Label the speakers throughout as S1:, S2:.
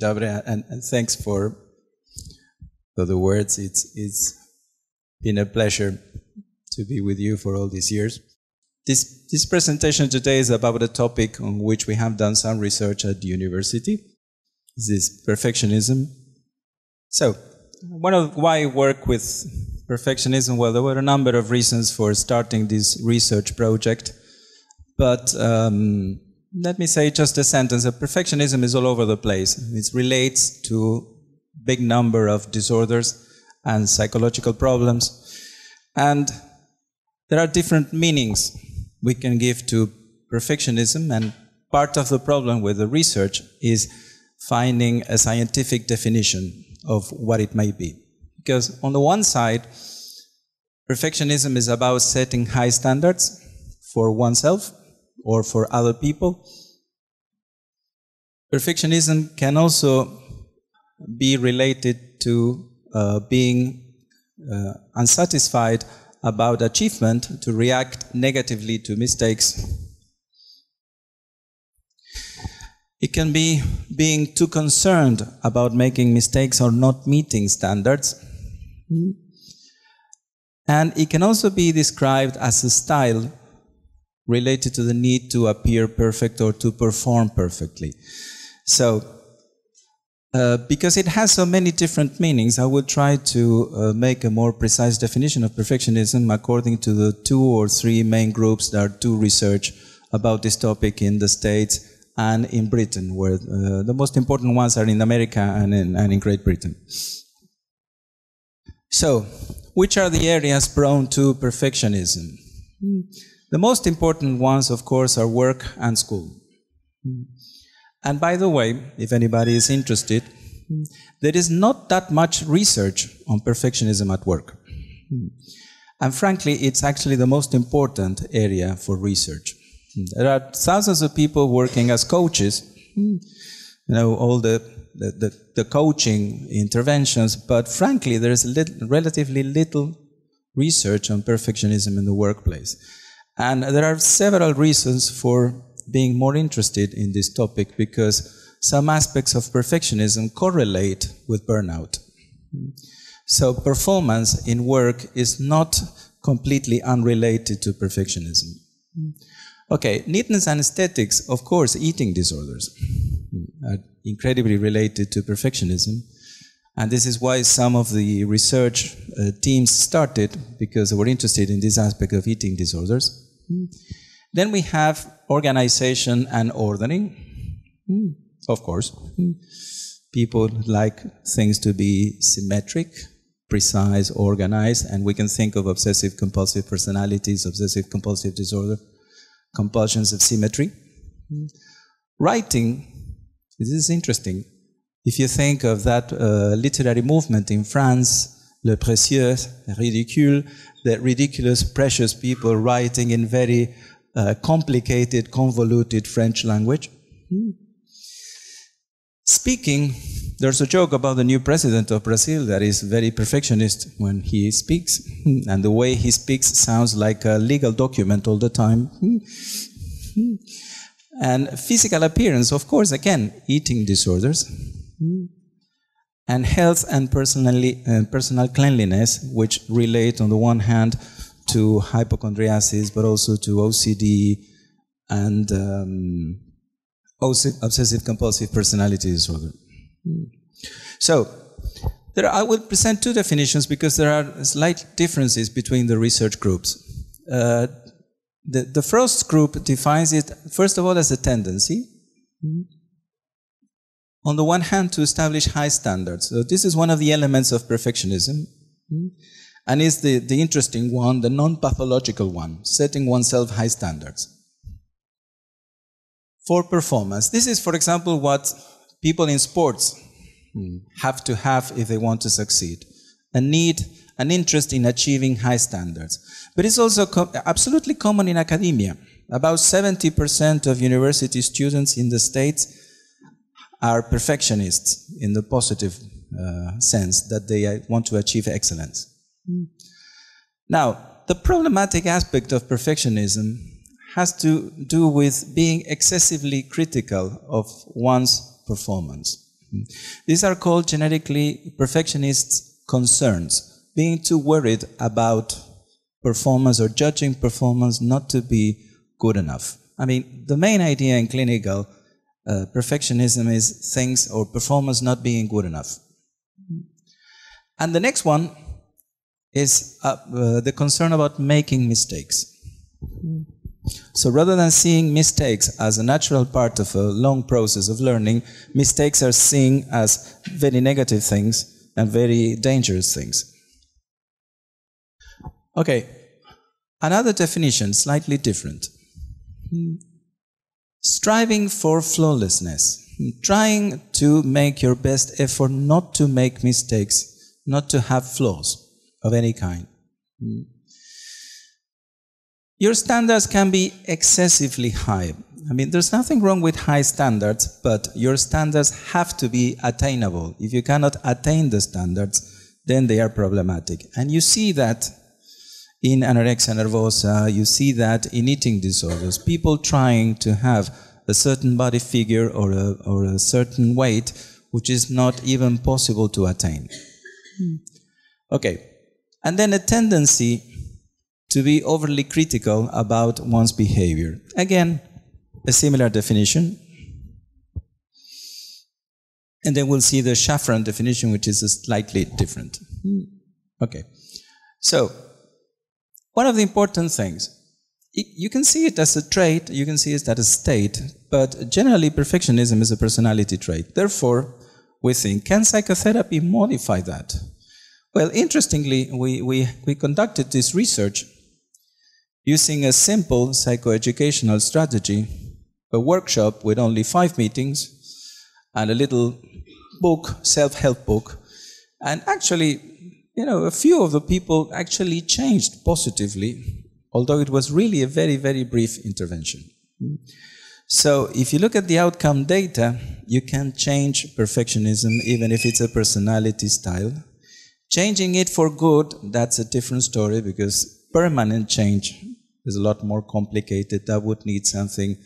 S1: Dobry, and, and thanks for, the words. It's, it's been a pleasure to be with you for all these years. This, this presentation today is about a topic on which we have done some research at the university. This is perfectionism. So, one of why work with perfectionism? Well, there were a number of reasons for starting this research project, but um, let me say just a sentence. Perfectionism is all over the place. It relates to big number of disorders and psychological problems, and there are different meanings we can give to perfectionism, and part of the problem with the research is finding a scientific definition of what it may be. Because on the one side, perfectionism is about setting high standards for oneself or for other people. Perfectionism can also be related to uh, being uh, unsatisfied about achievement to react negatively to mistakes. It can be being too concerned about making mistakes or not meeting standards. And it can also be described as a style related to the need to appear perfect or to perform perfectly. So, uh, because it has so many different meanings, I will try to uh, make a more precise definition of perfectionism according to the two or three main groups that do research about this topic in the States and in Britain, where uh, the most important ones are in America and in, and in Great Britain. So, which are the areas prone to perfectionism? The most important ones, of course, are work and school. And by the way, if anybody is interested, there is not that much research on perfectionism at work. And frankly, it's actually the most important area for research. There are thousands of people working as coaches, you know, all the, the, the, the coaching interventions, but frankly, there is little, relatively little research on perfectionism in the workplace. And there are several reasons for being more interested in this topic because some aspects of perfectionism correlate with burnout. So performance in work is not completely unrelated to perfectionism. Okay, neatness and aesthetics, of course, eating disorders are incredibly related to perfectionism. And this is why some of the research uh, teams started because they were interested in this aspect of eating disorders. Hmm. Then we have organization and ordering. Hmm. Of course. Hmm. People like things to be symmetric, precise, organized, and we can think of obsessive compulsive personalities, obsessive compulsive disorder, compulsions of symmetry. Writing, this is interesting. If you think of that uh, literary movement in France, le précieux, ridicule, the ridiculous, precious people writing in very uh, complicated, convoluted French language. Speaking, there's a joke about the new president of Brazil that is very perfectionist when he speaks, and the way he speaks sounds like a legal document all the time. And physical appearance, of course, again, eating disorders. And health and personally, uh, personal cleanliness, which relate on the one hand to hypochondriasis, but also to OCD and um, obsessive compulsive personality disorder. So, there I will present two definitions because there are slight differences between the research groups. Uh, the, the first group defines it, first of all, as a tendency. On the one hand, to establish high standards. So this is one of the elements of perfectionism. Hmm? And is the, the interesting one, the non-pathological one, setting oneself high standards. For performance. This is, for example, what people in sports hmm, have to have if they want to succeed. A need, an interest in achieving high standards. But it's also co absolutely common in academia. About 70% of university students in the States are perfectionists in the positive uh, sense that they want to achieve excellence. Now, the problematic aspect of perfectionism has to do with being excessively critical of one's performance. These are called genetically perfectionists' concerns, being too worried about performance or judging performance not to be good enough. I mean, the main idea in clinical uh, perfectionism is things or performance not being good enough. And the next one is uh, uh, the concern about making mistakes. So rather than seeing mistakes as a natural part of a long process of learning, mistakes are seen as very negative things and very dangerous things. Okay, another definition, slightly different. Striving for flawlessness, trying to make your best effort not to make mistakes, not to have flaws of any kind. Your standards can be excessively high. I mean, there's nothing wrong with high standards, but your standards have to be attainable. If you cannot attain the standards, then they are problematic. And you see that in anorexia nervosa, you see that in eating disorders. People trying to have a certain body figure or a, or a certain weight, which is not even possible to attain. Hmm. Okay. And then a tendency to be overly critical about one's behavior. Again, a similar definition. And then we'll see the Shafran definition, which is slightly different. Hmm. Okay. So, one of the important things, you can see it as a trait, you can see it as a state, but generally perfectionism is a personality trait. Therefore, we think, can psychotherapy modify that? Well, interestingly, we, we, we conducted this research using a simple psychoeducational strategy, a workshop with only five meetings, and a little book, self help book. And actually, you know, a few of the people actually changed positively, although it was really a very, very brief intervention. So, if you look at the outcome data, you can change perfectionism even if it's a personality style. Changing it for good, that's a different story because permanent change is a lot more complicated. That would need something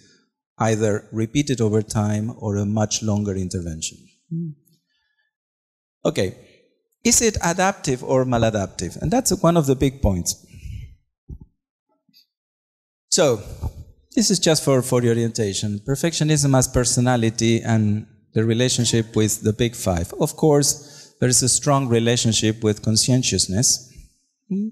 S1: either repeated over time or a much longer intervention. Hmm. Okay, is it adaptive or maladaptive? And that's one of the big points. So, this is just for, for the orientation. Perfectionism as personality and the relationship with the big five. Of course, there is a strong relationship with conscientiousness. Hmm?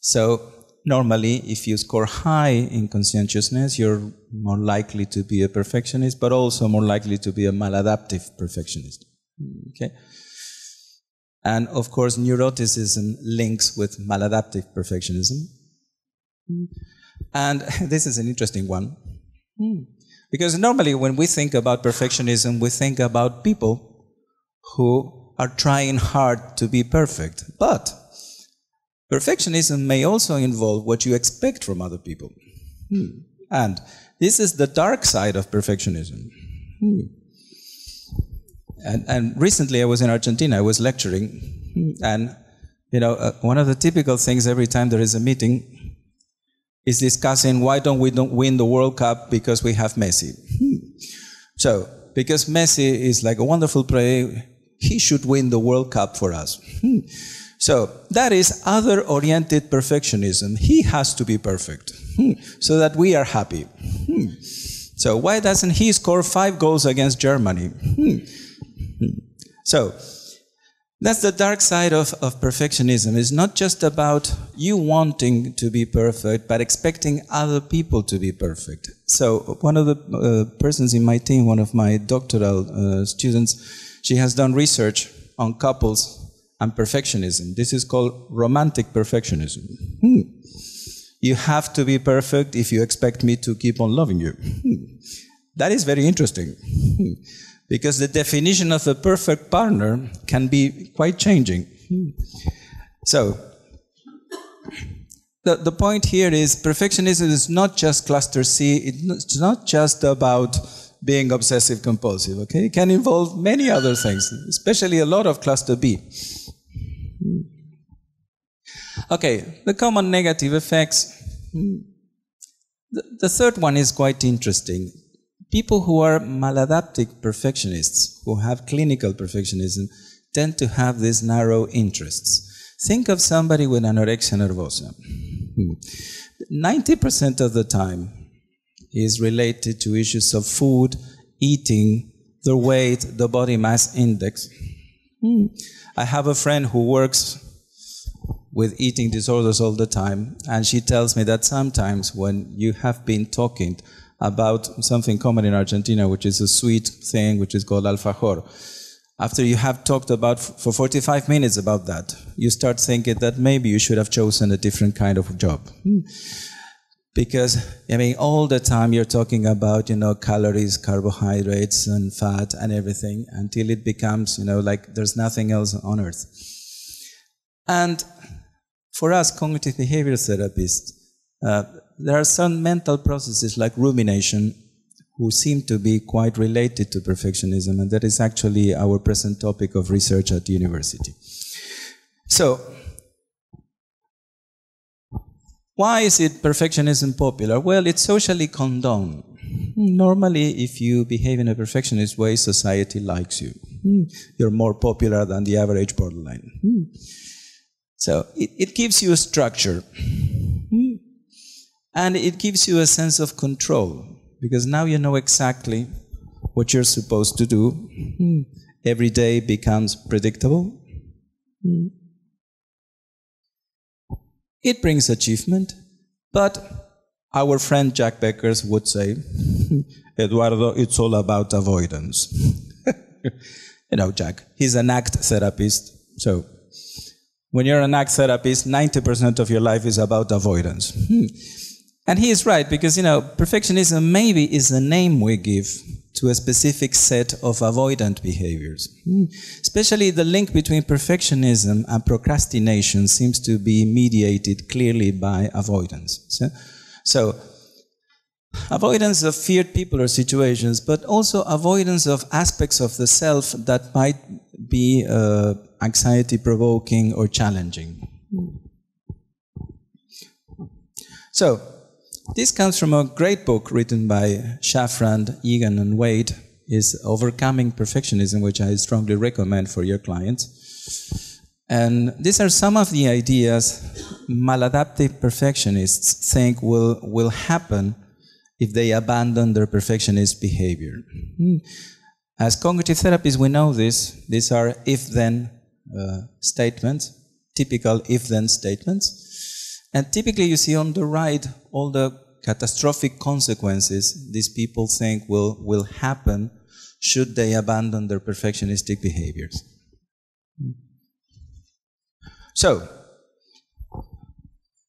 S1: So, normally, if you score high in conscientiousness, you're more likely to be a perfectionist, but also more likely to be a maladaptive perfectionist. Hmm, okay? And of course, neuroticism links with maladaptive perfectionism. And this is an interesting one. Because normally, when we think about perfectionism, we think about people who are trying hard to be perfect. But Perfectionism may also involve what you expect from other people. Hmm. And this is the dark side of perfectionism. And, and, recently I was in Argentina, I was lecturing, and you know, uh, one of the typical things every time there is a meeting is discussing why don't we don't win the World Cup because we have Messi. So, because Messi is like a wonderful player, he should win the World Cup for us. So that is other oriented perfectionism. He has to be perfect so that we are happy. So why doesn't he score five goals against Germany? So that's the dark side of, of perfectionism. It's not just about you wanting to be perfect, but expecting other people to be perfect. So one of the uh, persons in my team, one of my doctoral uh, students, she has done research on couples and perfectionism. This is called romantic perfectionism. Hmm. You have to be perfect if you expect me to keep on loving you. Hmm. That is very interesting. Hmm. Because the definition of a perfect partner can be quite changing. So, the, the point here is perfectionism is not just cluster C, it's not just about being obsessive compulsive, okay? It can involve many other things, especially a lot of cluster B. Okay, the common negative effects. The, the third one is quite interesting. People who are maladaptive perfectionists, who have clinical perfectionism, tend to have these narrow interests. Think of somebody with anorexia nervosa. Hmm. 90% of the time is related to issues of food, eating, the weight, the body mass index. Hmm. I have a friend who works with eating disorders all the time, and she tells me that sometimes when you have been talking about something common in Argentina, which is a sweet thing, which is called alfajor, after you have talked about for 45 minutes about that, you start thinking that maybe you should have chosen a different kind of job. Hmm. Because, I mean, all the time you're talking about, you know, calories, carbohydrates, and fat and everything until it becomes, you know, like there's nothing else on earth. And for us, cognitive behavior therapists, uh, there are some mental processes like rumination who seem to be quite related to perfectionism, and that is actually our present topic of research at the university. So, why is it perfectionism popular? Well, it's socially condoned. Normally, if you behave in a perfectionist way, society likes you. You're more popular than the average borderline. So, it, it gives you a structure. And it gives you a sense of control because now you know exactly what you're supposed to do. Hmm. Every day becomes predictable. Hmm. It brings achievement, but our friend Jack Beckers would say, Eduardo, it's all about avoidance. you know, Jack, he's an ACT therapist, so when you're an ACT therapist, 90% of your life is about avoidance. Hmm. And he is right, because, you know, perfectionism maybe is the name we give to a specific set of avoidant behaviors. Hmm. Especially the link between perfectionism and procrastination seems to be mediated clearly by avoidance. So, so avoidance of feared people or situations, but also avoidance of aspects of the self that might be uh, anxiety provoking or challenging. So, this comes from a great book written by Shafran, Egan, and Wade, is Overcoming Perfectionism, which I strongly recommend for your clients. And these are some of the ideas maladaptive perfectionists think will, will happen if they abandon their perfectionist behavior. Hmm. As cognitive therapists, we know this. These are if then uh, statements, typical if then statements. And typically, you see on the right all the catastrophic consequences these people think will, will happen should they abandon their perfectionistic behaviors. So,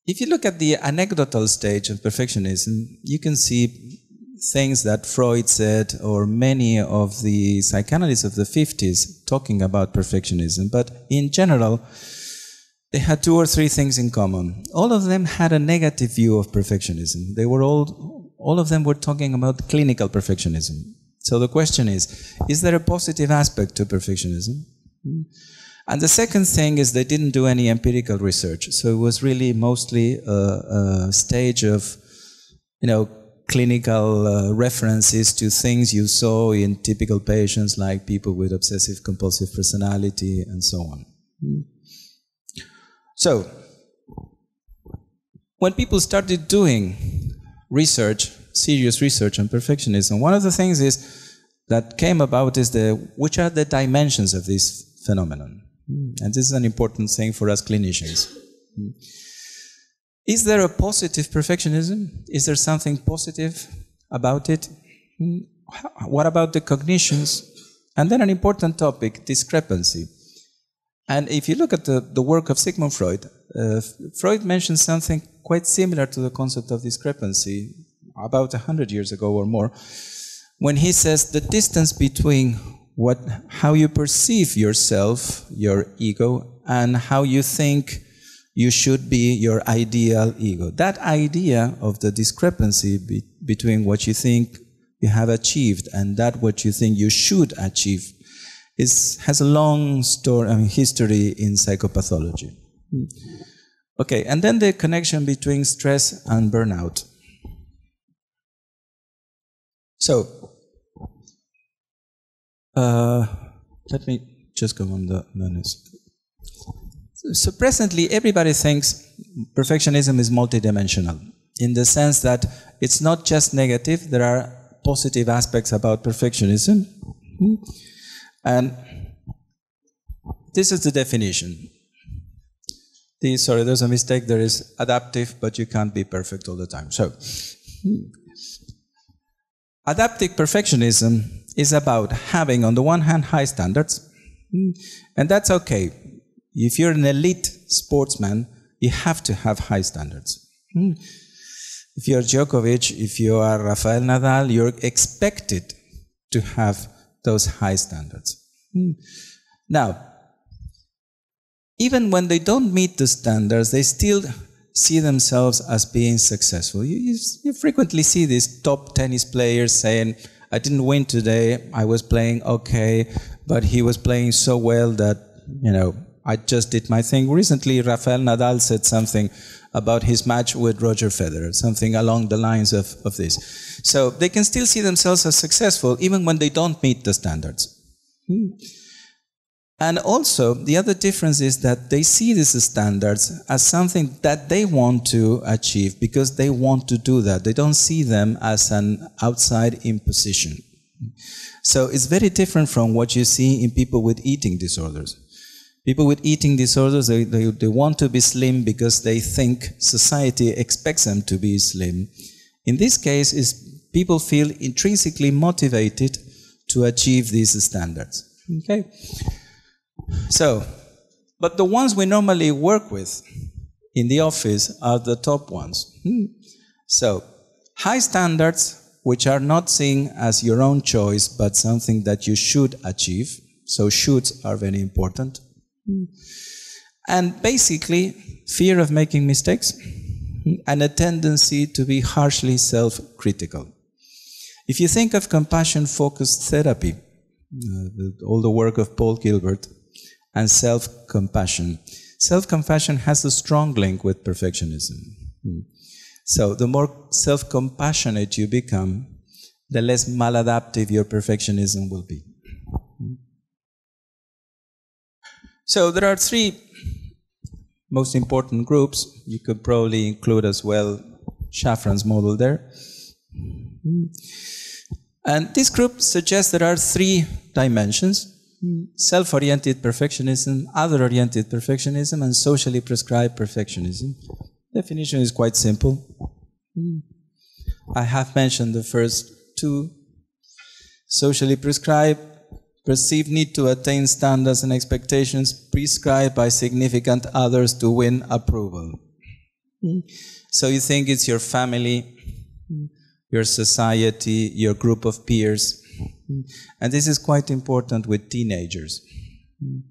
S1: if you look at the anecdotal stage of perfectionism, you can see things that Freud said, or many of the psychanalysts of the 50s talking about perfectionism. But in general, they had two or three things in common. All of them had a negative view of perfectionism. They were all, all of them were talking about clinical perfectionism. So the question is, is there a positive aspect to perfectionism? And the second thing is they didn't do any empirical research. So it was really mostly a, a stage of, you know, clinical uh, references to things you saw in typical patients like people with obsessive compulsive personality and so on. So, when people started doing research, serious research on perfectionism, one of the things is that came about is the which are the dimensions of this phenomenon. Hmm. And this is an important thing for us clinicians. Hmm. Is there a positive perfectionism? Is there something positive about it? Hmm. What about the cognitions? And then an important topic, discrepancy. And if you look at the, the work of Sigmund Freud, uh, Freud mentions something quite similar to the concept of discrepancy about a hundred years ago or more, when he says the distance between what, how you perceive yourself, your ego, and how you think you should be your ideal ego. That idea of the discrepancy be, between what you think you have achieved and that what you think you should achieve is, has a long story, I mean, history in psychopathology. Okay, and then the connection between stress and burnout. So, Uh, let me just go on the menus. So presently, everybody thinks perfectionism is multidimensional in the sense that it's not just negative, there are positive aspects about perfectionism. And this is the definition. The, sorry, there's a mistake. There is adaptive, but you can't be perfect all the time. So, adaptive perfectionism is about having, on the one hand, high standards, and that's okay. If you're an elite sportsman, you have to have high standards. If you're Djokovic, if you are Rafael Nadal, you're expected to have those high standards. Hmm. Now, even when they don't meet the standards, they still see themselves as being successful. You, you, you, frequently see these top tennis players saying, I didn't win today, I was playing okay, but he was playing so well that, you know, I just did my thing. Recently, Rafael Nadal said something about his match with Roger Federer, something along the lines of, of this. So they can still see themselves as successful even when they don't meet the standards. Hmm. And also, the other difference is that they see these standards as something that they want to achieve because they want to do that. They don't see them as an outside imposition. So it's very different from what you see in people with eating disorders. People with eating disorders, they, they, they want to be slim because they think society expects them to be slim. In this case, is people feel intrinsically motivated to achieve these standards. Okay? So, but the ones we normally work with in the office are the top ones. Hmm. So, high standards, which are not seen as your own choice, but something that you should achieve. So, shoulds are very important. Hmm. And basically, fear of making mistakes and a tendency to be harshly self critical. If you think of compassion focused therapy, uh, all the work of Paul Gilbert, and self compassion. Self compassion has a strong link with perfectionism. Hmm. So, the more self compassionate you become, the less maladaptive your perfectionism will be. So, there are three most important groups. You could probably include as well Shafran's model there. And this group suggests there are three dimensions self oriented perfectionism, other oriented perfectionism, and socially prescribed perfectionism. Definition is quite simple. I have mentioned the first two. Socially prescribed, perceived need to attain standards and expectations prescribed by significant others to win approval. Mm. So you think it's your family, your society, your group of peers mm. and this is quite important with teenagers. Mm.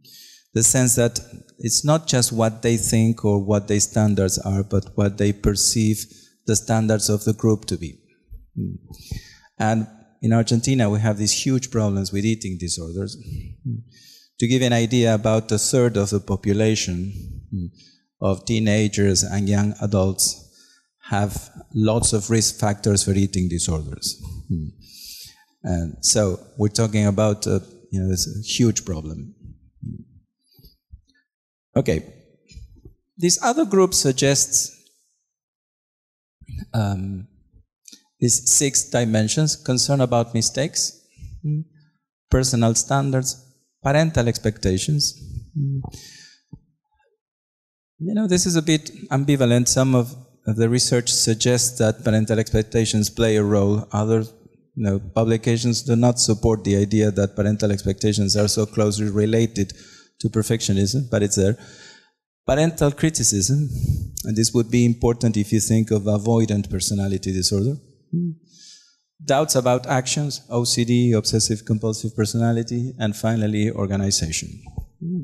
S1: The sense that it's not just what they think or what their standards are, but what they perceive the standards of the group to be. And in Argentina, we have these huge problems with eating disorders. To give an idea, about a third of the population of teenagers and young adults have lots of risk factors for eating disorders. And so we're talking about uh, you know this huge problem. Okay, this other group suggests um, these six dimensions: concern about mistakes, personal standards, parental expectations. You know, this is a bit ambivalent. Some of the research suggests that parental expectations play a role. Other you know, publications do not support the idea that parental expectations are so closely related to perfectionism, but it's there. Parental criticism, and this would be important if you think of avoidant personality disorder. Hmm. Doubts about actions, OCD, obsessive compulsive personality, and finally, organization. Hmm.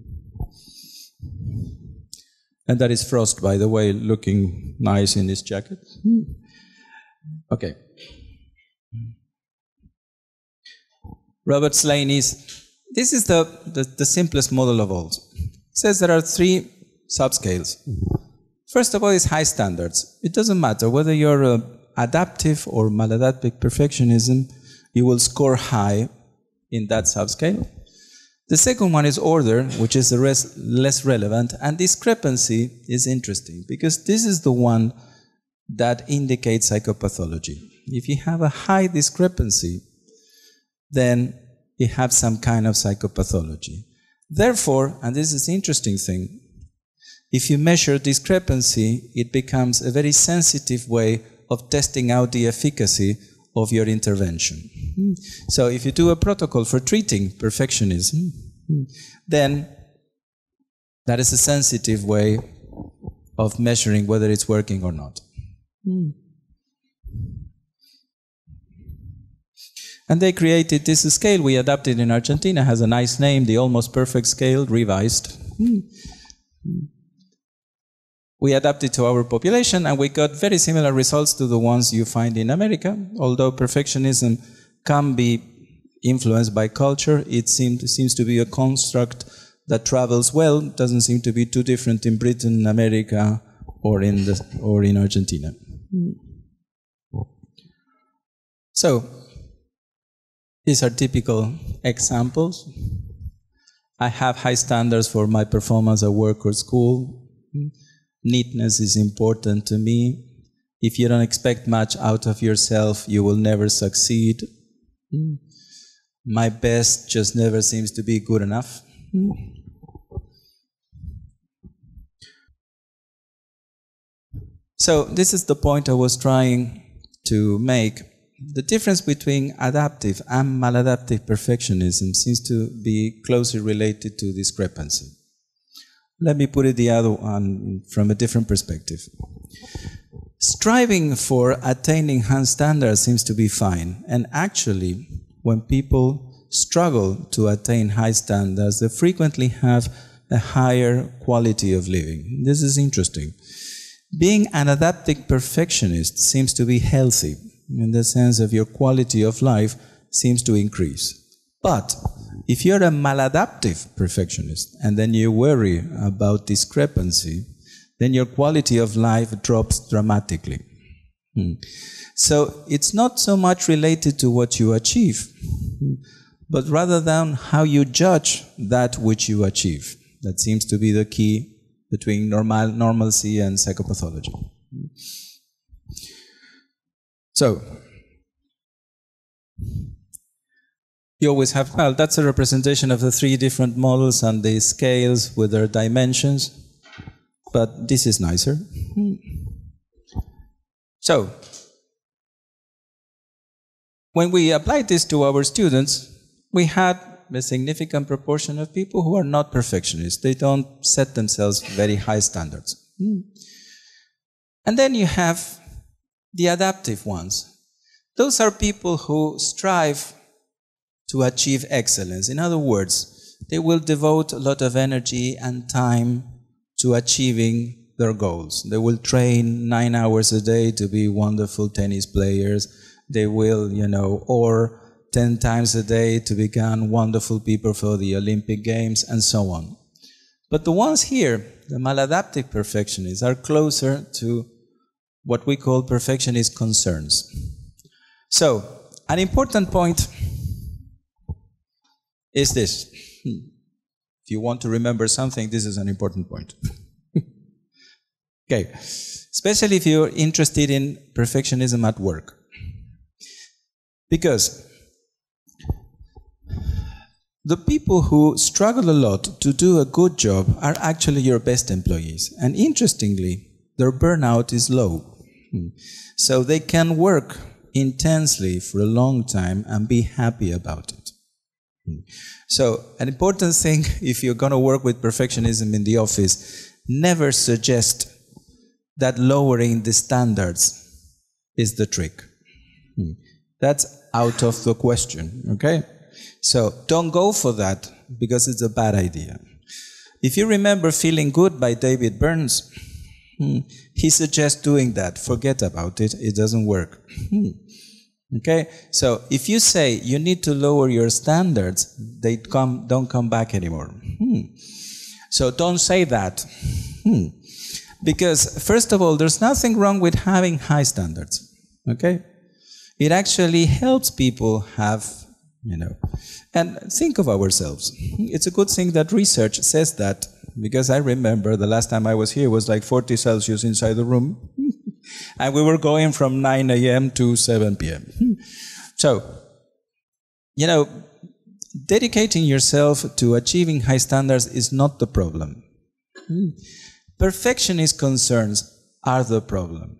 S1: And that is Frost, by the way, looking nice in his jacket. Hmm. Okay. Robert Slaney's, this is the, the, the simplest model of all. He says there are three subscales. First of all is high standards. It doesn't matter whether you're a adaptive or maladaptive perfectionism, you will score high in that subscale. The second one is order, which is the less relevant, and discrepancy is interesting because this is the one that indicates psychopathology. If you have a high discrepancy, then you have some kind of psychopathology. Therefore, and this is the interesting thing, if you measure discrepancy, it becomes a very sensitive way of testing out the efficacy of your intervention. Hmm. So if you do a protocol for treating perfectionism, hmm, then that is a sensitive way of measuring whether it's working or not. Hmm. And they created this scale we adapted in Argentina, has a nice name, the almost perfect scale, revised. We adapted to our population and we got very similar results to the ones you find in America. Although perfectionism can be influenced by culture, it seems, seems to be a construct that travels well, doesn't seem to be too different in Britain, America, or in, the, or in Argentina. So, these are typical examples. I have high standards for my performance at work or school. Neatness is important to me. If you don't expect much out of yourself, you will never succeed. Hmm. My best just never seems to be good enough. Hmm. So, this is the point I was trying to make. The difference between adaptive and maladaptive perfectionism seems to be closely related to discrepancy. Let me put it the other one from a different perspective. Striving for attaining high standards seems to be fine, and actually, when people struggle to attain high standards, they frequently have a higher quality of living. This is interesting. Being an adaptive perfectionist seems to be healthy in the sense of your quality of life seems to increase. But if you're a maladaptive perfectionist and then you worry about discrepancy, then your quality of life drops dramatically. Hmm. So it's not so much related to what you achieve, but rather than how you judge that which you achieve. That seems to be the key between normal, normalcy and psychopathology. So, you always have, well, that's a representation of the three different models and the scales with their dimensions, but this is nicer. So, when we applied this to our students, we had a significant proportion of people who are not perfectionists. They don't set themselves very high standards. And then you have the adaptive ones. Those are people who strive to achieve excellence. In other words, they will devote a lot of energy and time to achieving their goals. They will train nine hours a day to be wonderful tennis players. They will, you know, or 10 times a day to become wonderful people for the Olympic Games and so on. But the ones here, the maladaptive perfectionists, are closer to what we call perfectionist concerns. So, an important point is this. Hmm. If you want to remember something, this is an important point. okay. Especially if you're interested in perfectionism at work. Because the people who struggle a lot to do a good job are actually your best employees. And interestingly, their burnout is low. Hmm. So they can work intensely for a long time and be happy about it. So, an important thing if you're going to work with perfectionism in the office, never suggest that lowering the standards is the trick. Hmm. That's out of the question, okay? So, don't go for that because it's a bad idea. If you remember Feeling Good by David Burns, hmm, he suggests doing that. Forget about it, it doesn't work. Hmm. Okay? So if you say you need to lower your standards, they come, don't come back anymore. Hmm. So don't say that. Hmm. Because, first of all, there's nothing wrong with having high standards. Okay? It actually helps people have you know. And think of ourselves. It's a good thing that research says that, because I remember the last time I was here was like 40 Celsius inside the room, and we were going from 9 a.m. to 7 p.m. Hmm. So, you know, dedicating yourself to achieving high standards is not the problem. Hmm. Perfectionist concerns are the problem.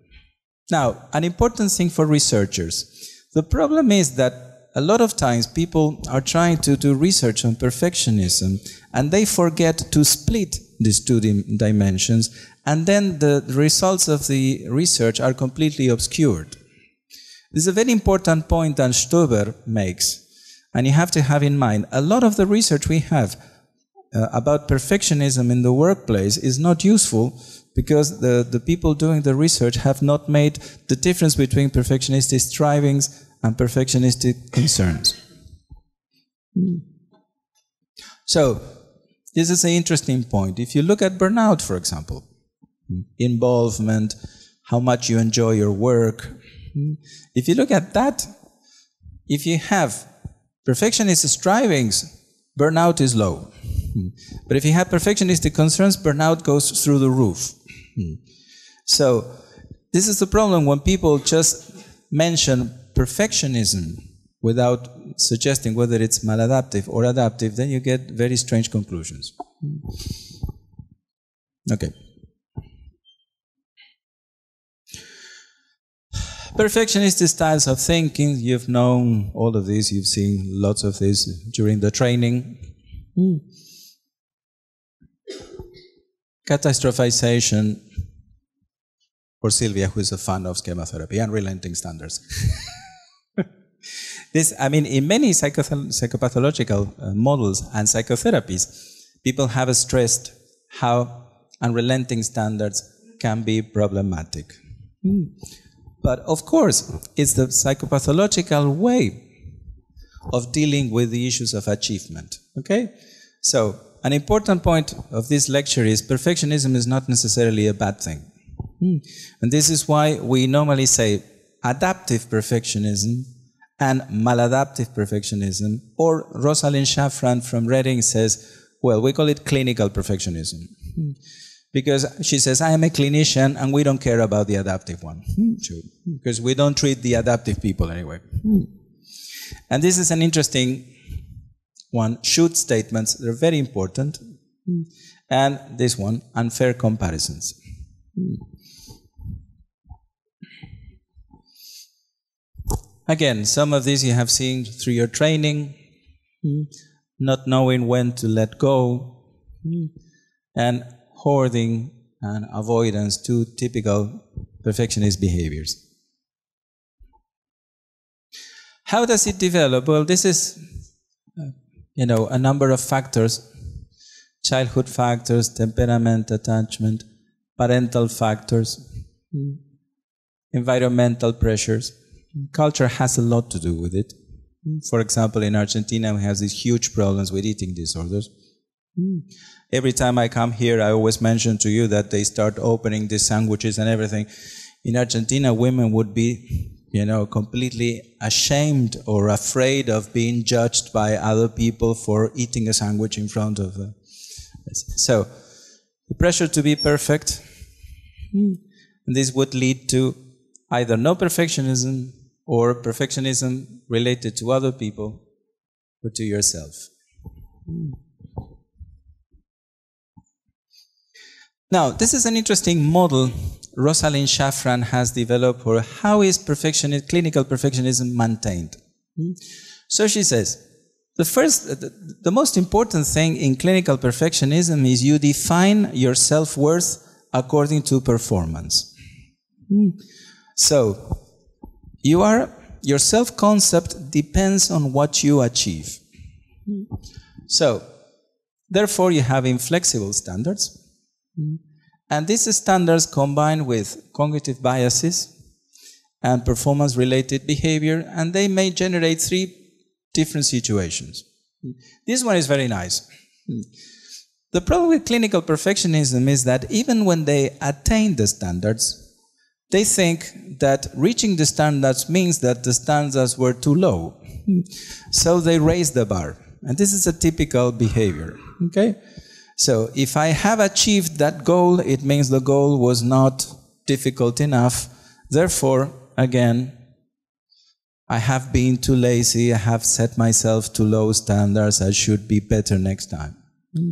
S1: Now, an important thing for researchers. The problem is that a lot of times people are trying to do research on perfectionism and they forget to split these two dimensions and then the results of the research are completely obscured. This is a very important point that Stoeber makes. And you have to have in mind, a lot of the research we have uh, about perfectionism in the workplace is not useful because the, the people doing the research have not made the difference between perfectionistic strivings and perfectionistic concerns. So, this is an interesting point. If you look at burnout, for example, involvement, how much you enjoy your work, if you look at that, if you have perfectionist strivings, burnout is low. But if you have perfectionistic concerns, burnout goes through the roof. So, this is the problem when people just mention perfectionism without suggesting whether it's maladaptive or adaptive, then you get very strange conclusions. Okay. Perfectionist styles of thinking, you've known all of these, you've seen lots of these during the training. Hmm. Catastrophization, for Sylvia, who is a fan of schema therapy, unrelenting standards. this, I mean, in many psychopathological uh, models and psychotherapies, people have stressed how unrelenting standards can be problematic. Mm. But of course, it's the psychopathological way of dealing with the issues of achievement. Okay? So, an important point of this lecture is perfectionism is not necessarily a bad thing. Hmm. And this is why we normally say adaptive perfectionism and maladaptive perfectionism, or Rosalind Shafran from Reading says, well, we call it clinical perfectionism. Because she says, I am a clinician and we don't care about the adaptive one. True. Because we don't treat the adaptive people anyway. And this is an interesting one. Should statements, they're very important. And this one, unfair comparisons. Again, some of these you have seen through your training, hmm, not knowing when to let go, hmm, and hoarding and avoidance, two typical perfectionist behaviors. How does it develop? Well, this is, uh, you know, a number of factors childhood factors, temperament, attachment, parental factors, hmm, environmental pressures. Culture has a lot to do with it. For example, in Argentina, we have these huge problems with eating disorders. Every time I come here, I always mention to you that they start opening these sandwiches and everything. In Argentina, women would be, you know, completely ashamed or afraid of being judged by other people for eating a sandwich in front of them. So, the pressure to be perfect, this would lead to either no perfectionism or perfectionism related to other people or to yourself. Now, this is an interesting model Rosalind Shafran has developed for how is clinical perfectionism maintained. Hmm? So she says, the first, the, the most important thing in clinical perfectionism is you define your self-worth according to performance. Hmm? So, you are, your self-concept depends on what you achieve. So, therefore you have inflexible standards. And these standards combine with cognitive biases and performance related behavior, and they may generate three different situations. This one is very nice. The problem with clinical perfectionism is that even when they attain the standards, they think that reaching the standards means that the standards were too low. So they raise the bar. And this is a typical behavior. Okay? So if I have achieved that goal, it means the goal was not difficult enough. Therefore, again, I have been too lazy. I have set myself to low standards. I should be better next time. Hmm.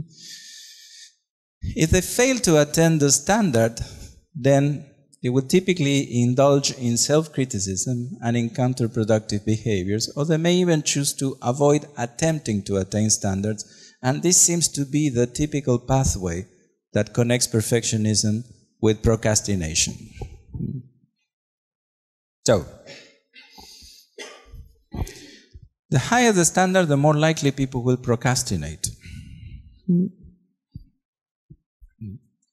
S1: If they fail to attain the standard, then they would typically indulge in self criticism and in counterproductive behaviors, or they may even choose to avoid attempting to attain standards. And this seems to be the typical pathway that connects perfectionism with procrastination. So, the higher the standard, the more likely people will procrastinate.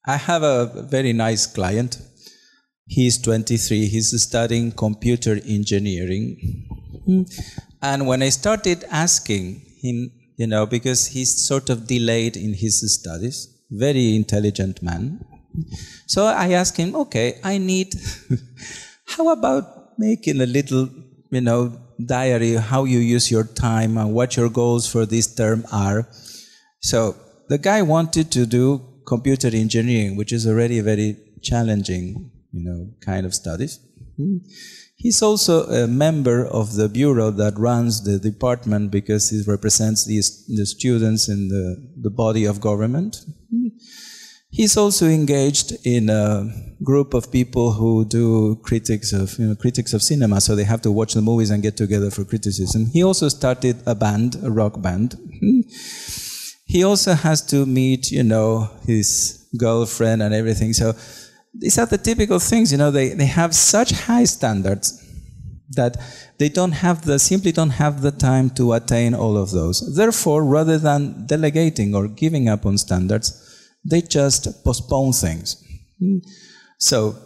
S1: I have a very nice client. He's 23, he's studying computer engineering. And when I started asking him, you know, because he's sort of delayed in his studies, very intelligent man. So I asked him, okay, I need, how about making a little, you know, diary, how you use your time and what your goals for this term are. So the guy wanted to do computer engineering, which is already very challenging, you know, kind of studies. Hmm. He's also a member of the bureau that runs the department because he represents the, the students in the, the body of government. Hmm. He's also engaged in a group of people who do critics of, you know, critics of cinema, so they have to watch the movies and get together for criticism. He also started a band, a rock band. Hmm. he also has to meet, you know, his girlfriend and everything. So these are the typical things, you know, they, they have such high standards that they don't have the, simply don't have the time to attain all of those. Therefore, rather than delegating or giving up on standards, they just postpone things. So,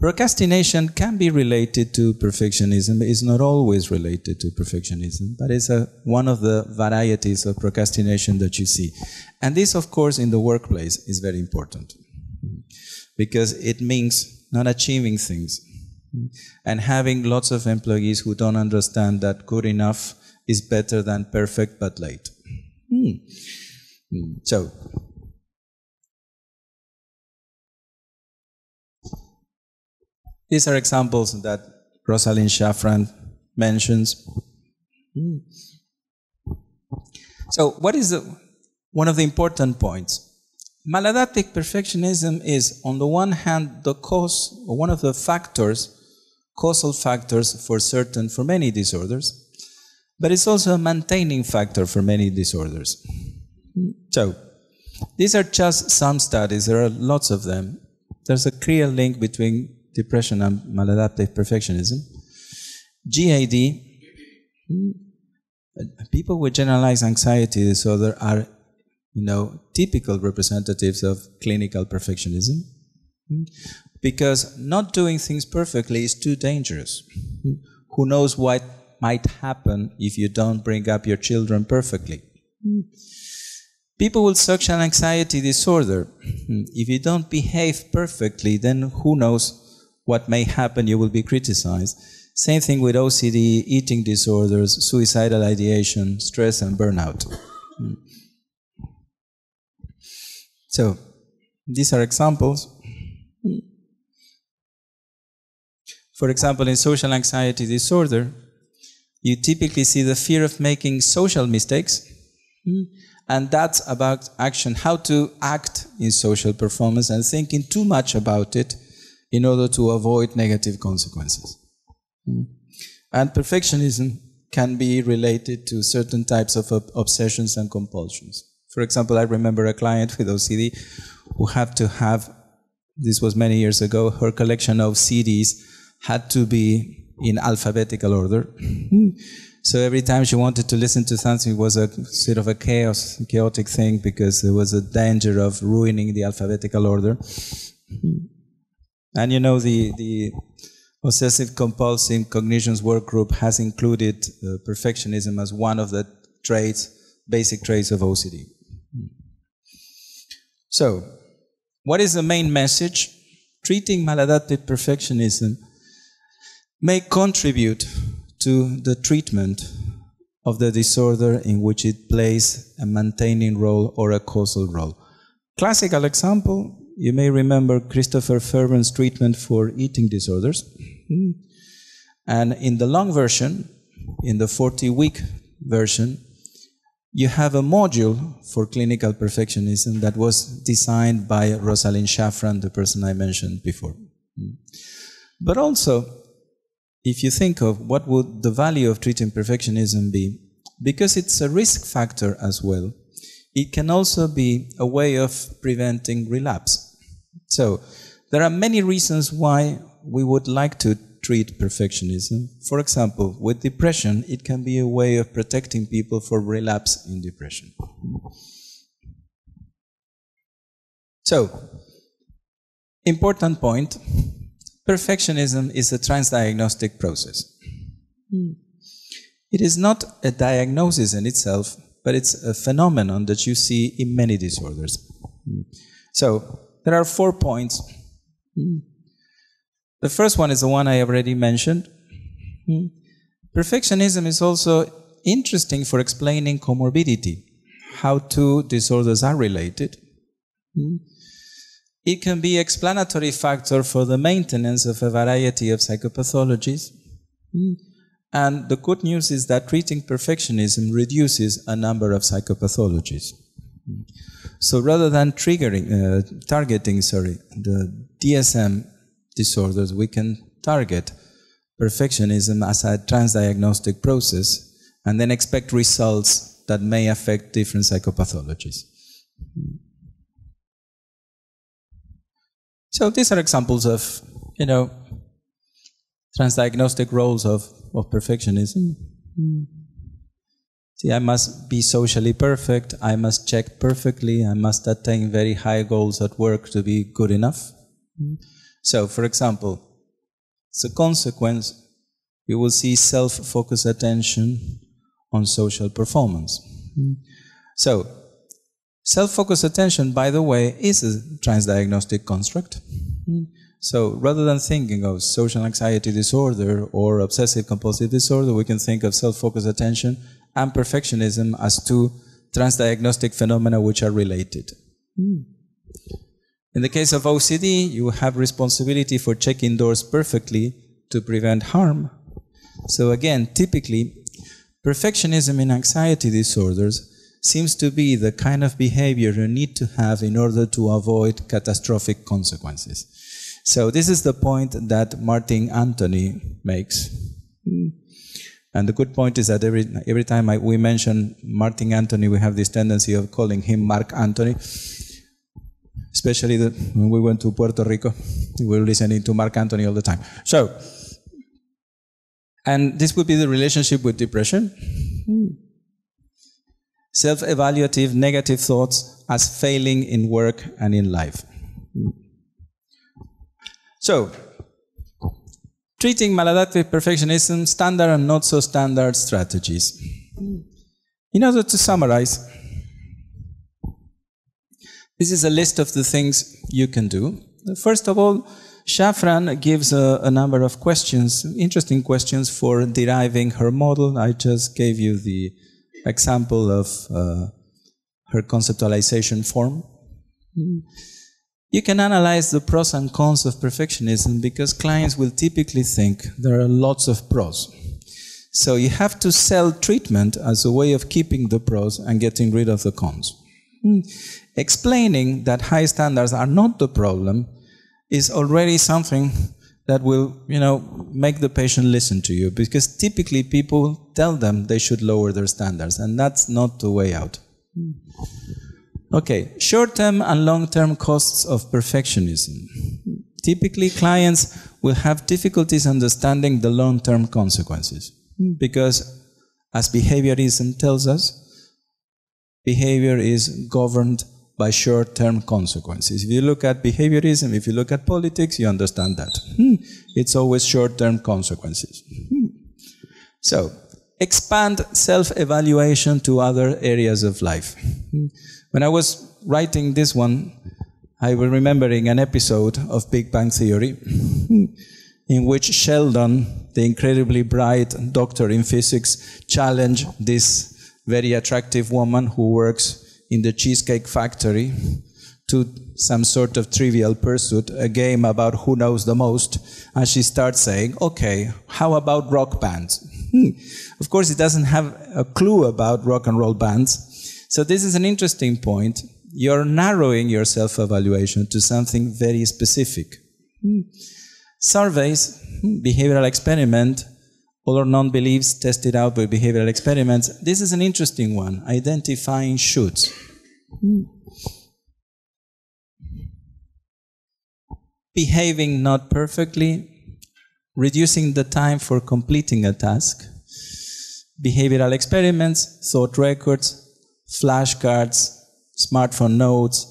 S1: procrastination can be related to perfectionism. It's not always related to perfectionism, but it's a, one of the varieties of procrastination that you see. And this, of course, in the workplace is very important because it means not achieving things and having lots of employees who don't understand that good enough is better than perfect but late. Hmm. So, these are examples that Rosalind Shafran mentions. Hmm. So, what is the, one of the important points? Maladaptive perfectionism is, on the one hand, the cause, or one of the factors, causal factors for certain, for many disorders, but it's also a maintaining factor for many disorders. So, these are just some studies, there are lots of them. There's a clear link between depression and maladaptive perfectionism. GAD, hmm? people with generalized anxiety disorder are you know, typical representatives of clinical perfectionism. Because not doing things perfectly is too dangerous. Who knows what might happen if you don't bring up your children perfectly? People with social anxiety disorder, if you don't behave perfectly, then who knows what may happen? You will be criticized. Same thing with OCD, eating disorders, suicidal ideation, stress, and burnout. So, these are examples. For example, in social anxiety disorder, you typically see the fear of making social mistakes, and that's about action, how to act in social performance, and thinking too much about it in order to avoid negative consequences. And perfectionism can be related to certain types of obsessions and compulsions. For example, I remember a client with OCD who had to have, this was many years ago, her collection of CDs had to be in alphabetical order. so every time she wanted to listen to something, it was a sort of a chaos, chaotic thing because there was a danger of ruining the alphabetical order. And you know, the, the obsessive compulsive cognitions work group has included uh, perfectionism as one of the traits, basic traits of OCD. So, what is the main message? Treating maladaptive perfectionism may contribute to the treatment of the disorder in which it plays a maintaining role or a causal role. Classical example, you may remember Christopher Fairburn's treatment for eating disorders. And in the long version, in the 40 week version, you have a module for clinical perfectionism that was designed by Rosalind Shafran, the person I mentioned before. Mm. But also, if you think of what would the value of treating perfectionism be, because it's a risk factor as well, it can also be a way of preventing relapse. So, there are many reasons why we would like to treat perfectionism. For example, with depression, it can be a way of protecting people for relapse in depression. So, important point perfectionism is a transdiagnostic process. Hmm. It is not a diagnosis in itself, but it's a phenomenon that you see in many disorders. Hmm. So, there are four points. Hmm. The first one is the one I already mentioned. Hmm. Perfectionism is also interesting for explaining comorbidity, how two disorders are related. Hmm. It can be explanatory factor for the maintenance of a variety of psychopathologies. Hmm. And the good news is that treating perfectionism reduces a number of psychopathologies. So rather than triggering, uh, targeting, sorry, the DSM disorders, we can target perfectionism as a transdiagnostic process and then expect results that may affect different psychopathologies. So these are examples of, you know, transdiagnostic roles of, of perfectionism. See, I must be socially perfect, I must check perfectly, I must attain very high goals at work to be good enough. So, for example, as a consequence, we will see self focused attention on social performance. So, self focused attention, by the way, is a transdiagnostic construct. So, rather than thinking of social anxiety disorder or obsessive compulsive disorder, we can think of self focused attention and perfectionism as two transdiagnostic phenomena which are related. In the case of OCD, you have responsibility for checking doors perfectly to prevent harm. So again, typically, perfectionism in anxiety disorders seems to be the kind of behavior you need to have in order to avoid catastrophic consequences. So this is the point that Martin Antony makes. And the good point is that every, every time I, we mention Martin Antony, we have this tendency of calling him Marc Anthony especially the, when we went to Puerto Rico. We were listening to Marc Anthony all the time. So, and this would be the relationship with depression. Self evaluative negative thoughts as failing in work and in life. So, treating maladaptive perfectionism, standard and not so standard strategies. In order to summarize, this is a list of the things you can do. First of all, Shafran gives a, a, number of questions, interesting questions for deriving her model. I just gave you the example of uh, her conceptualization form. You can analyze the pros and cons of perfectionism because clients will typically think there are lots of pros. So you have to sell treatment as a way of keeping the pros and getting rid of the cons. Explaining that high standards are not the problem is already something that will, you know, make the patient listen to you because typically people tell them they should lower their standards and that's not the way out. Okay, short-term and long-term costs of perfectionism. Typically clients will have difficulties understanding the long-term consequences because as behaviorism tells us, behavior is governed by short term consequences. If you look at behaviorism, if you look at politics, you understand that. It's always short term consequences. So, expand self evaluation to other areas of life. When I was writing this one, I was remembering an episode of Big Bang Theory. in which Sheldon, the incredibly bright doctor in physics, challenged this very attractive woman who works in the Cheesecake Factory to some sort of trivial pursuit, a game about who knows the most, and she starts saying, okay, how about rock bands? Hmm. Of course, he doesn't have a clue about rock and roll bands. So this is an interesting point. You're narrowing your self-evaluation to something very specific. Hmm. Surveys, hmm, behavioral experiment, all or none beliefs tested out by behavioral experiments. This is an interesting one, identifying shoots. Behaving not perfectly, reducing the time for completing a task, behavioral experiments, thought records, flashcards, smartphone notes,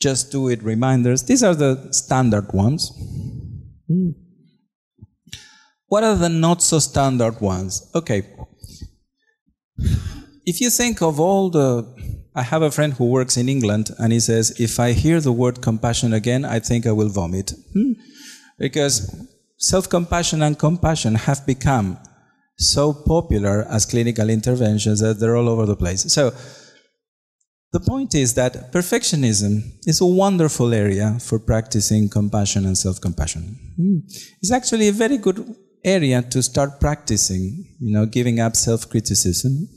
S1: just do it reminders. These are the standard ones. What are the not so standard ones? Okay. If you think of all the. I have a friend who works in England and he says, if I hear the word compassion again, I think I will vomit. Hmm? Because self compassion and compassion have become so popular as clinical interventions that they're all over the place. So, the point is that perfectionism is a wonderful area for practicing compassion and self compassion. Hmm. It's actually a very good area to start practicing, you know, giving up self criticism.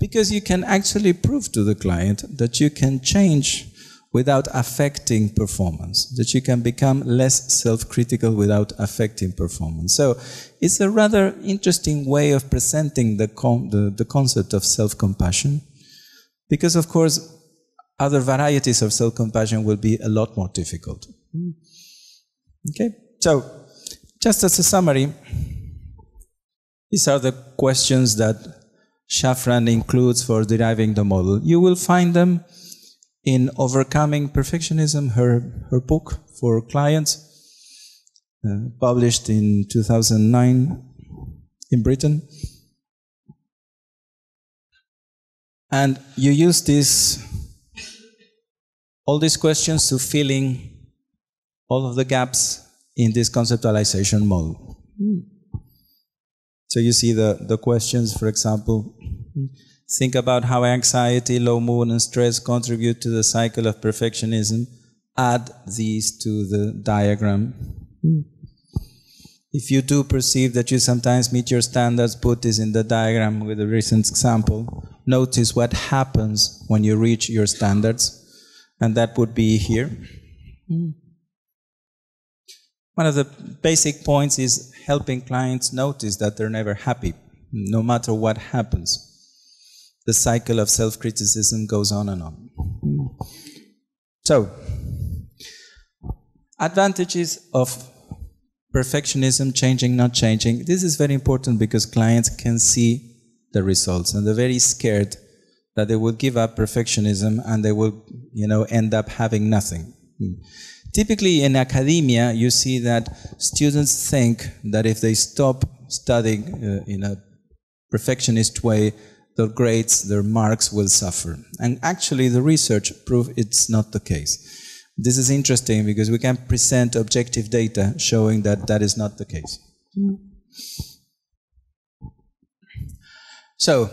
S1: Because you can actually prove to the client that you can change without affecting performance, that you can become less self-critical without affecting performance. So it's a rather interesting way of presenting the, con the, the concept of self-compassion, because of course other varieties of self-compassion will be a lot more difficult. Hmm. Okay, so just as a summary, these are the questions that Shafran includes for deriving the model. You will find them in Overcoming Perfectionism, her, her book for clients, uh, published in 2009 in Britain. And you use this, all these questions to fill in all of the gaps in this conceptualization model. So you see the, the questions, for example, think about how anxiety, low mood, and stress contribute to the cycle of perfectionism. Add these to the diagram. If you do perceive that you sometimes meet your standards, put this in the diagram with a recent example. Notice what happens when you reach your standards, and that would be here. One of the basic points is helping clients notice that they're never happy, no matter what happens. The cycle of self criticism goes on and on. So, advantages of perfectionism, changing, not changing. This is very important because clients can see the results and they're very scared that they will give up perfectionism and they will, you know, end up having nothing. Typically in academia, you see that students think that if they stop studying uh, in a perfectionist way, their grades, their marks will suffer. And actually, the research proves it's not the case. This is interesting because we can present objective data showing that that is not the case. So,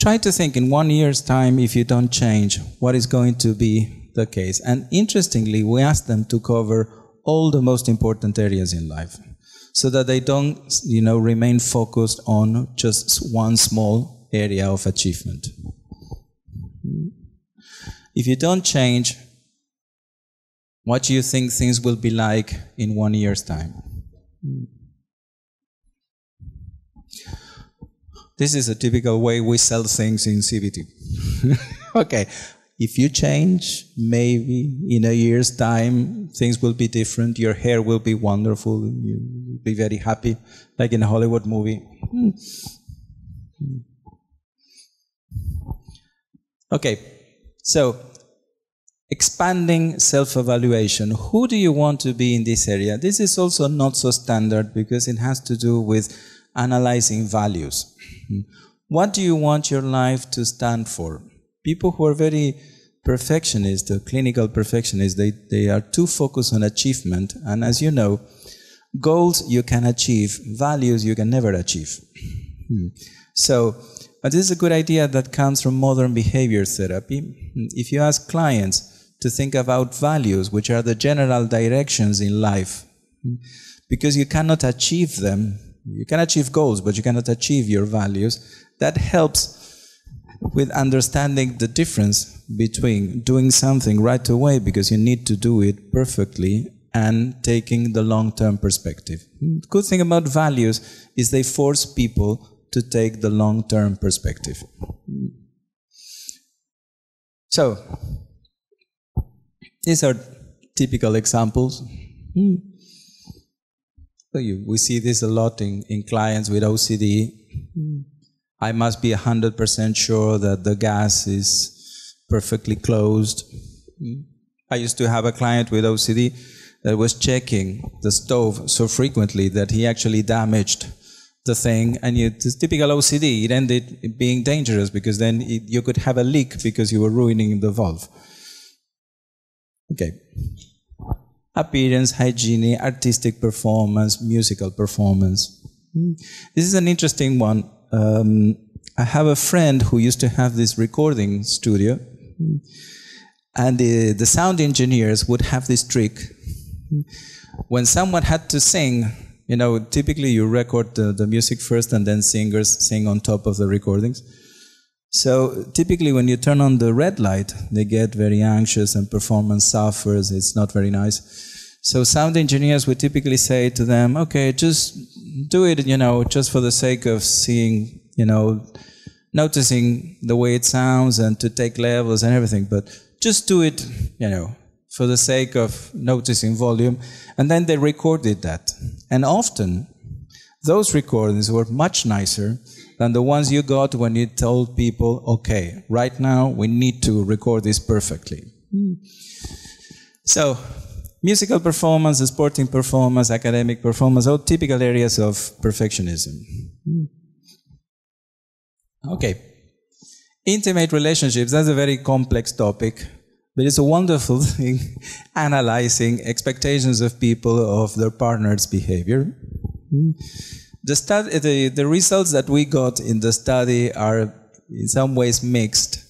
S1: try to think in one year's time, if you don't change, what is going to be the case. And interestingly, we asked them to cover all the most important areas in life so that they don't, you know, remain focused on just one small area of achievement. If you don't change, what do you think things will be like in one year's time? This is a typical way we sell things in CBT. okay, if you change, maybe in a year's time, things will be different. Your hair will be wonderful. You'll be very happy, like in a Hollywood movie. Hmm. Okay, so expanding self evaluation. Who do you want to be in this area? This is also not so standard because it has to do with analyzing values. Hmm. What do you want your life to stand for? People who are very perfectionists, the clinical perfectionists, they, they are too focused on achievement. And as you know, goals you can achieve, values you can never achieve. Hmm. So, but this is a good idea that comes from modern behavior therapy. If you ask clients to think about values, which are the general directions in life, because you cannot achieve them, you can achieve goals, but you cannot achieve your values, that helps with understanding the difference between doing something right away because you need to do it perfectly and taking the long term perspective. The good thing about values is they force people to take the long term perspective. So, these are typical examples. We see this a lot in, in clients with OCD. I must be 100% sure that the gas is perfectly closed. I used to have a client with OCD that was checking the stove so frequently that he actually damaged the thing. And it's typical OCD. It ended being dangerous because then it, you could have a leak because you were ruining the valve. Okay. Appearance, hygiene, artistic performance, musical performance. Hmm. This is an interesting one um, I have a friend who used to have this recording studio, and the, the sound engineers would have this trick. When someone had to sing, you know, typically you record the, the music first and then singers sing on top of the recordings. So typically when you turn on the red light, they get very anxious and performance suffers. It's not very nice. So sound engineers would typically say to them, okay, just do it, you know, just for the sake of seeing, you know, noticing the way it sounds and to take levels and everything, but just do it, you know, for the sake of noticing volume. And then they recorded that. And often, those recordings were much nicer than the ones you got when you told people, okay, right now we need to record this perfectly. Hmm. So, musical performance, sporting performance, academic performance, all typical areas of perfectionism. Hmm. Okay. Intimate relationships, that's a very complex topic, but it's a wonderful thing analyzing expectations of people of their partner's behavior. Hmm. The, study, the, the results that we got in the study are in some ways mixed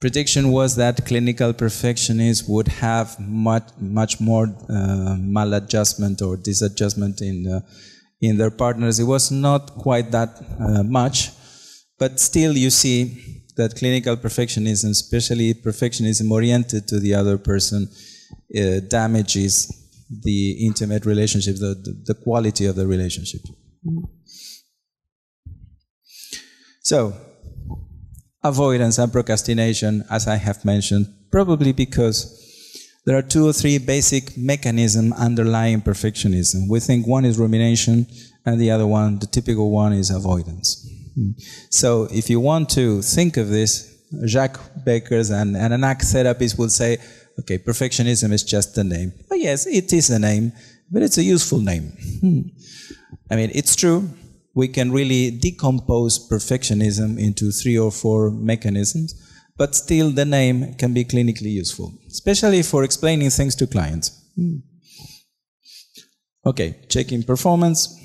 S1: prediction was that clinical perfectionists would have much much more uh, maladjustment or disadjustment in uh, in their partners. It was not quite that uh, much, but still you see that clinical perfectionism, especially perfectionism oriented to the other person, uh, damages the intimate relationship, the, the, the quality of the relationship. So, avoidance and procrastination, as I have mentioned, probably because there are two or three basic mechanisms underlying perfectionism. We think one is rumination, and the other one, the typical one, is avoidance. So if you want to think of this, Jacques Beckers and, and an ACT therapist will say, okay, perfectionism is just a name. But yes, it is a name, but it's a useful name. Hmm. I mean, it's true we can really decompose perfectionism into three or four mechanisms, but still the name can be clinically useful, especially for explaining things to clients. Hmm. Okay, checking performance.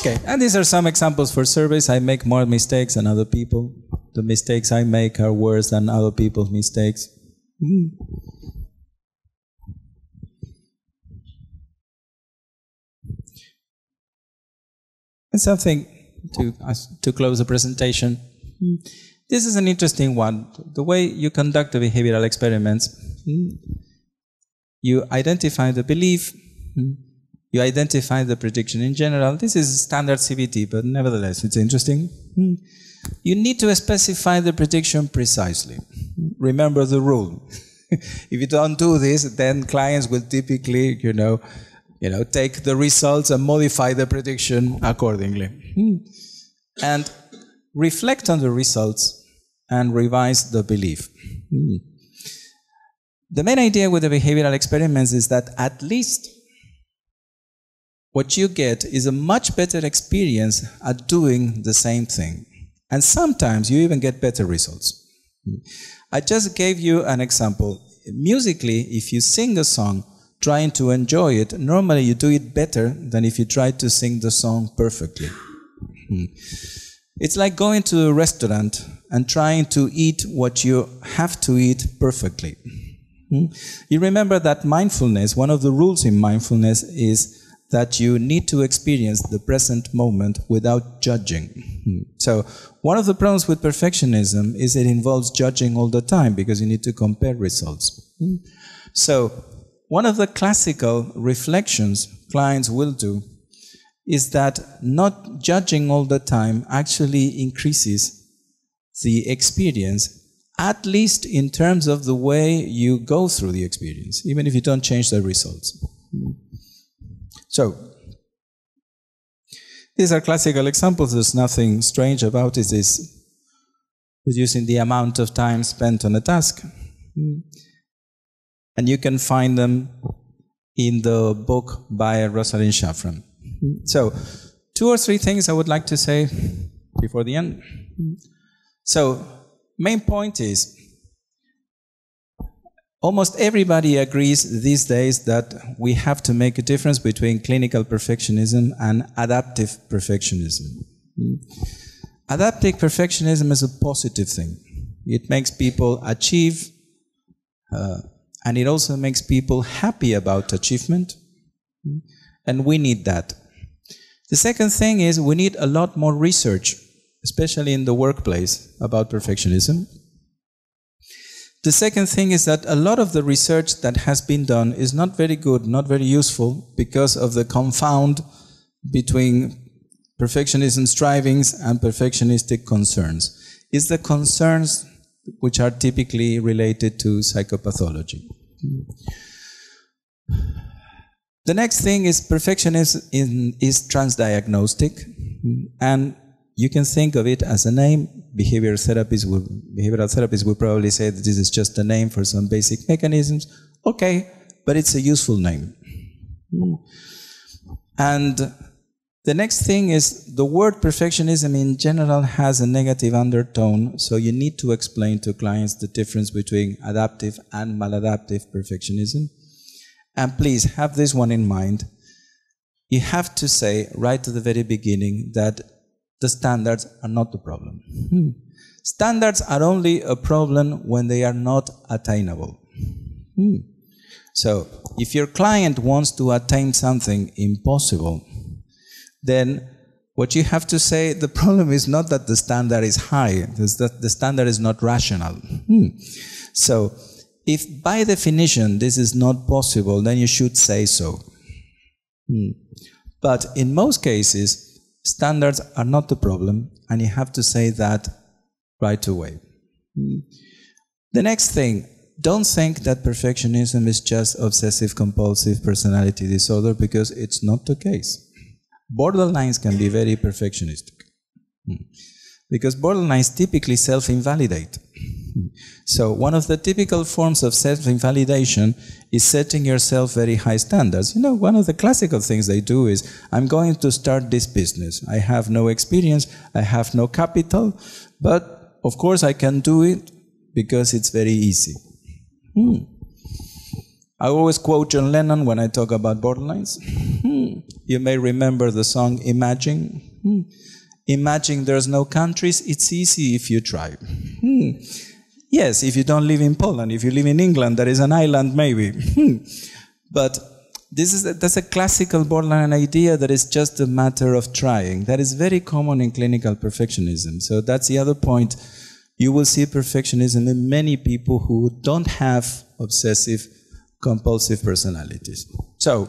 S1: Okay, and these are some examples for surveys. I make more mistakes than other people. The mistakes I make are worse than other people's mistakes. And something to, to close the presentation. This is an interesting one. The way you conduct the behavioral experiments, you identify the belief, you identify the prediction in general. This is standard CBT, but nevertheless, it's interesting. You need to specify the prediction precisely. Remember the rule. if you don't do this, then clients will typically, you know, you know, take the results and modify the prediction accordingly. Hmm. And reflect on the results and revise the belief. Hmm. The main idea with the behavioral experiments is that at least what you get is a much better experience at doing the same thing. And sometimes you even get better results. I just gave you an example. Musically, if you sing a song trying to enjoy it, normally you do it better than if you try to sing the song perfectly. Hmm. It's like going to a restaurant and trying to eat what you have to eat perfectly. Hmm? You remember that mindfulness, one of the rules in mindfulness is that you need to experience the present moment without judging. Hmm. So, one of the problems with perfectionism is it involves judging all the time because you need to compare results. So, one of the classical reflections clients will do is that not judging all the time actually increases the experience, at least in terms of the way you go through the experience, even if you don't change the results. So, these are classical examples. There's nothing strange about it. It's reducing the amount of time spent on a task. And you can find them in the book by Rosalind Shafran. So, two or three things I would like to say before the end. So, main point is Almost everybody agrees these days that we have to make a difference between clinical perfectionism and adaptive perfectionism. Adaptive perfectionism is a positive thing. It makes people achieve, uh, and it also makes people happy about achievement. And we need that. The second thing is we need a lot more research, especially in the workplace, about perfectionism. The second thing is that a lot of the research that has been done is not very good, not very useful, because of the confound between perfectionism strivings and perfectionistic concerns. Is the concerns which are typically related to psychopathology. The next thing is perfectionism is transdiagnostic, and you can think of it as a name. Behavioral therapists would, behavioral therapists would probably say that this is just a name for some basic mechanisms. Okay, but it's a useful name. And the next thing is the word perfectionism in general has a negative undertone, so you need to explain to clients the difference between adaptive and maladaptive perfectionism. And please have this one in mind. You have to say right at the very beginning that the standards are not the problem. Standards are only a problem when they are not attainable. So, if your client wants to attain something impossible, then what you have to say, the problem is not that the standard is high, the standard is not rational. Hmm. So, if by definition this is not possible, then you should say so. Hmm. But in most cases, Standards are not the problem, and you have to say that right away. The next thing, don't think that perfectionism is just obsessive compulsive personality disorder because it's not the case. Borderlines can be very perfectionistic because borderlines typically self invalidate. So, one of the typical forms of self invalidation is setting yourself very high standards. You know, one of the classical things they do is I'm going to start this business. I have no experience, I have no capital, but of course I can do it because it's very easy. Hmm. I always quote John Lennon when I talk about borderlines. Hmm. You may remember the song Imagine. Hmm. Imagine there's no countries, it's easy if you try. Hmm. Yes, if you don't live in Poland, if you live in England, there is an island maybe. But this is a, that's a classical borderline idea that is just a matter of trying. That is very common in clinical perfectionism. So that's the other point. You will see perfectionism in many people who don't have obsessive compulsive personalities. So,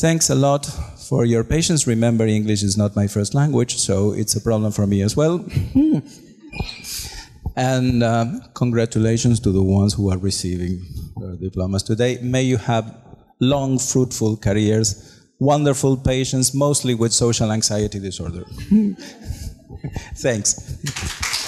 S1: thanks a lot for your patience. Remember, English is not my first language, so it's a problem for me as well. And uh, congratulations to the ones who are receiving their diplomas today. May you have long, fruitful careers, wonderful patients, mostly with social anxiety disorder. Thanks.